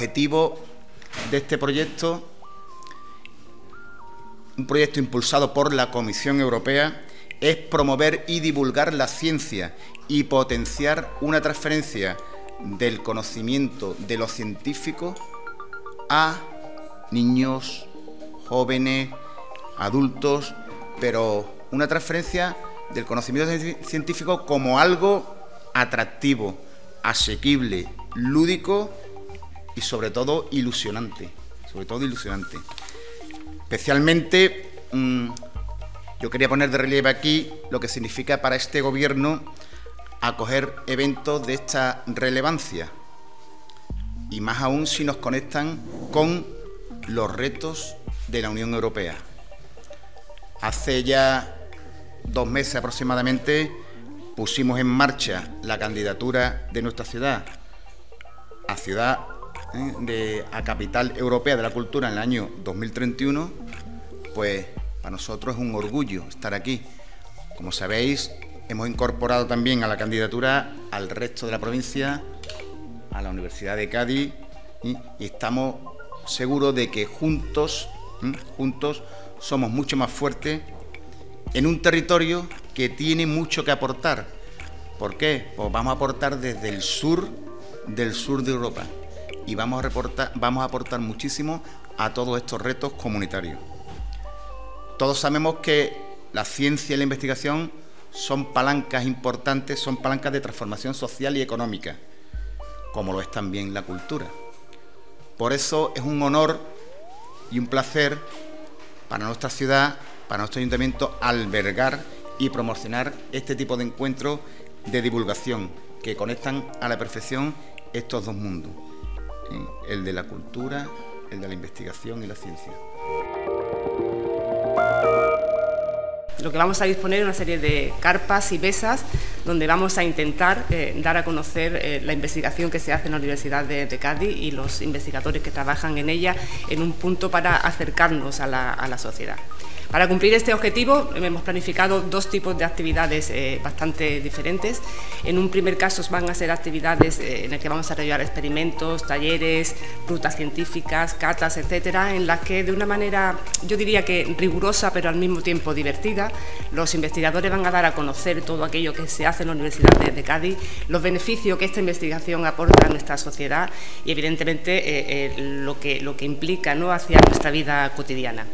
objetivo de este proyecto, un proyecto impulsado por la Comisión Europea, es promover y divulgar la ciencia y potenciar una transferencia del conocimiento de los científicos a niños, jóvenes, adultos, pero una transferencia del conocimiento científico como algo atractivo, asequible, lúdico y sobre todo ilusionante, sobre todo ilusionante. Especialmente mm, yo quería poner de relieve aquí lo que significa para este gobierno acoger eventos de esta relevancia y más aún si nos conectan con los retos de la Unión Europea. Hace ya dos meses aproximadamente pusimos en marcha la candidatura de nuestra ciudad a ciudad ¿eh? de, a capital europea de la cultura en el año 2031, pues para nosotros es un orgullo estar aquí. Como sabéis, hemos incorporado también a la candidatura al resto de la provincia, a la Universidad de Cádiz, y estamos seguros de que juntos, juntos somos mucho más fuertes en un territorio que tiene mucho que aportar. ¿Por qué? Pues vamos a aportar desde el sur del sur de Europa y vamos a, aportar muchísimo a todos estos retos comunitarios. Todos sabemos que la ciencia y la investigación son palancas importantes, son palancas de transformación social y económica, como lo es también la cultura. Por eso es un honor y un placer para nuestra ciudad, para nuestro ayuntamiento, albergar y promocionar este tipo de encuentros de divulgación que conectan a la perfección estos dos mundos, el de la cultura, el de la investigación y la ciencia. Lo que vamos a disponer es una serie de carpas y mesas donde vamos a intentar eh, dar a conocer eh, la investigación que se hace en la Universidad de, Cádiz y los investigadores que trabajan en ella en un punto para acercarnos a la sociedad. Para cumplir este objetivo hemos planificado dos tipos de actividades eh, bastante diferentes. En un primer caso van a ser actividades eh, en las que vamos a realizar experimentos, talleres, rutas científicas, catas, etcétera, en las que de una manera, yo diría que rigurosa, pero al mismo tiempo divertida, los investigadores van a dar a conocer todo aquello que se hace en la Universidad de, Cádiz, los beneficios que esta investigación aporta a nuestra sociedad y, evidentemente, eh, lo, que, lo que implica ¿no? hacia nuestra vida cotidiana.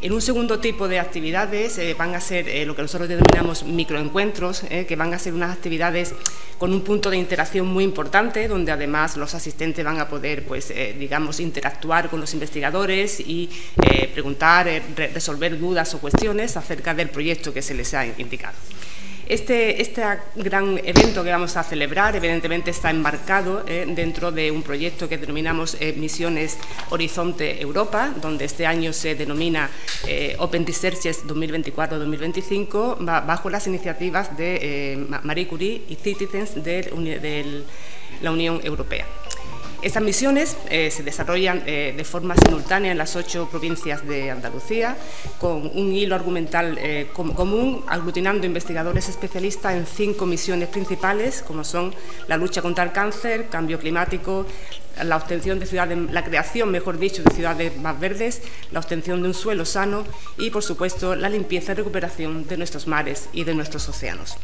En un segundo tipo de actividades eh, van a ser eh, lo que nosotros denominamos microencuentros, eh, que van a ser unas actividades con un punto de interacción muy importante, donde además los asistentes van a poder, pues, digamos, interactuar con los investigadores y preguntar, resolver dudas o cuestiones acerca del proyecto que se les ha indicado. Este, este, gran evento que vamos a celebrar, evidentemente, está enmarcado eh, dentro de un proyecto que denominamos eh, Misiones Horizonte Europa, donde este año se denomina eh, Open Researches 2024-2025, bajo las iniciativas de Marie Curie y Citizens de la Unión Europea. Estas misiones eh, se desarrollan eh, de forma simultánea en las ocho provincias de Andalucía, con un hilo argumental eh, común, aglutinando investigadores especialistas en cinco misiones principales, como son la lucha contra el cáncer, cambio climático, la obtención de ciudades, la creación, mejor dicho, de ciudades más verdes, la obtención de un suelo sano y, por supuesto, la limpieza y recuperación de nuestros mares y de nuestros océanos.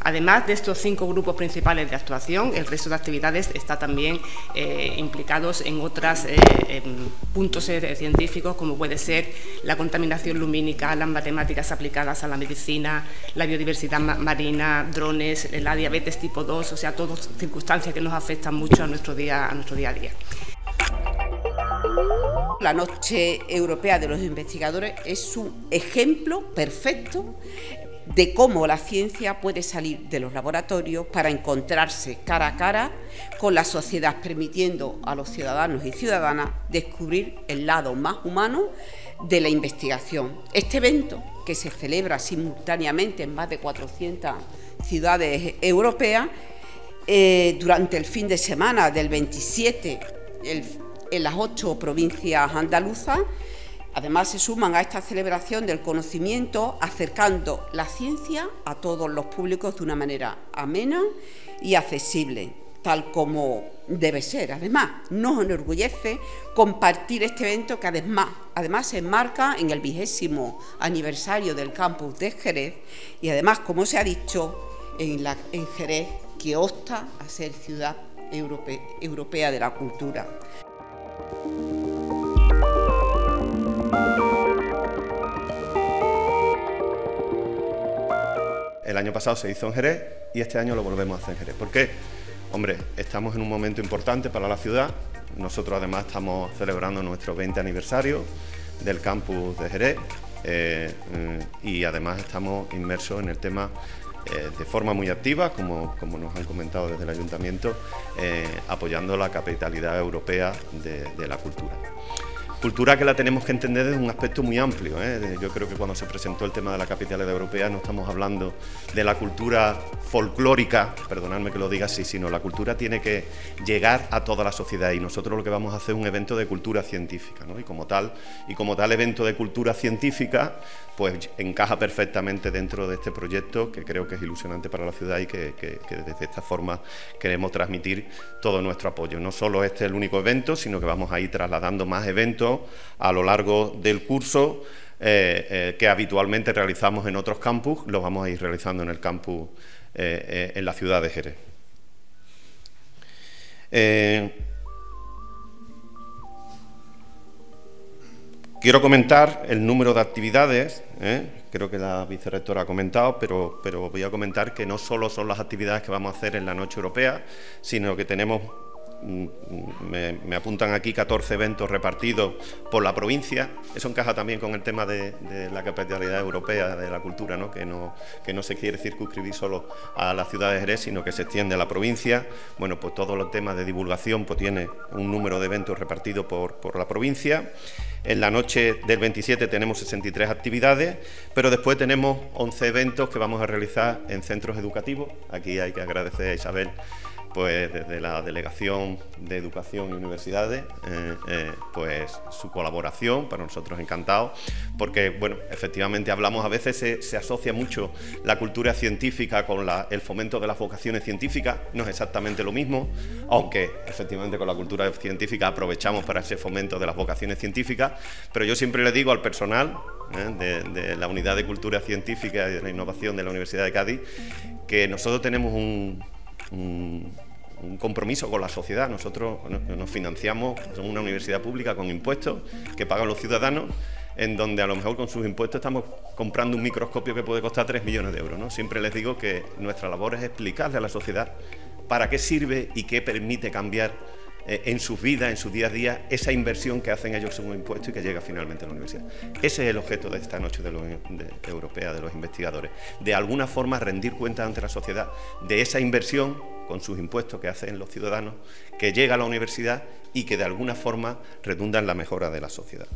Además de estos cinco grupos principales de actuación, el resto de actividades está también eh, implicados en otros eh, puntos eh, científicos, como puede ser la contaminación lumínica, las matemáticas aplicadas a la medicina, la biodiversidad marina, drones, la diabetes tipo 2, o sea, todas circunstancias que nos afectan mucho a nuestro día a, nuestro día, a día. La Noche Europea de los Investigadores es un ejemplo perfecto de cómo la ciencia puede salir de los laboratorios para encontrarse cara a cara con la sociedad, permitiendo a los ciudadanos y ciudadanas descubrir el lado más humano de la investigación. Este evento, que se celebra simultáneamente en más de 400 ciudades europeas, eh, durante el fin de semana del 27 en las ocho provincias andaluzas, Además, se suman a esta celebración del conocimiento acercando la ciencia a todos los públicos de una manera amena y accesible. tal como debe ser. Además, nos enorgullece compartir este evento que además, además se enmarca en el vigésimo aniversario del campus de Jerez y además, como se ha dicho, en, Jerez que opta a ser ciudad europea de la cultura. El año pasado se hizo en Jerez y este año lo volvemos a hacer en Jerez. ¿Por qué? Hombre, estamos en un momento importante para la ciudad. Nosotros además estamos celebrando nuestro 20 aniversario del campus de Jerez eh, y además estamos inmersos en el tema eh, de forma muy activa, como, como, nos han comentado desde el ayuntamiento, eh, apoyando la capitalidad europea de la cultura. Cultura que la tenemos que entender desde un aspecto muy amplio. ¿eh? Yo creo que cuando se presentó el tema de la capitalidad europea no estamos hablando de la cultura folclórica, perdonadme que lo diga así, sino la cultura tiene que llegar a toda la sociedad y nosotros lo que vamos a hacer es un evento de cultura científica. Y, como tal, y como tal evento de cultura científica, pues encaja perfectamente dentro de este proyecto que creo que es ilusionante para la ciudad y que, que desde esta forma queremos transmitir todo nuestro apoyo. No solo este es el único evento, sino que vamos a ir trasladando más eventos a lo largo del curso eh, eh, que habitualmente realizamos en otros campus, los vamos a ir realizando en el campus eh, en la ciudad de Jerez. quiero comentar el número de actividades, creo que la vicerrectora ha comentado, pero, pero voy a comentar que no solo son las actividades que vamos a hacer en la Noche Europea, sino que tenemos me, apuntan aquí 14 eventos repartidos por la provincia. Eso encaja también con el tema de, la capitalidad europea de la cultura, ¿no? Que, no, que no se quiere circunscribir solo a la ciudad de Jerez, sino que se extiende a la provincia. Bueno, pues todos los temas de divulgación pues tiene un número de eventos repartidos por, por la provincia. En la noche del 27 tenemos 63 actividades, pero después tenemos 11 eventos que vamos a realizar en centros educativos. Aquí hay que agradecer a Isabel pues desde la Delegación de Educación y Universidades, eh, eh, pues su colaboración, para nosotros encantados, porque, bueno, efectivamente hablamos, a veces se, asocia mucho la cultura científica con el fomento de las vocaciones científicas, no es exactamente lo mismo, aunque efectivamente con la cultura científica aprovechamos para ese fomento de las vocaciones científicas, pero yo siempre le digo al personal eh, de, la Unidad de Cultura Científica y de la Innovación de la Universidad de Cádiz que nosotros tenemos un, un, compromiso con la sociedad. Nosotros nos financiamos, somos una universidad pública con impuestos que pagan los ciudadanos, en donde a lo mejor con sus impuestos estamos comprando un microscopio que puede costar 3 millones de euros. ¿no? Siempre les digo que nuestra labor es explicarle a la sociedad para qué sirve y qué permite cambiar en sus vidas, en su día a día, esa inversión que hacen ellos en un impuesto y que llega finalmente a la universidad. Ese es el objeto de esta noche de europea de los investigadores. De alguna forma rendir cuenta ante la sociedad de esa inversión con sus impuestos que hacen los ciudadanos, que llega a la universidad y que de alguna forma redunda en la mejora de la sociedad.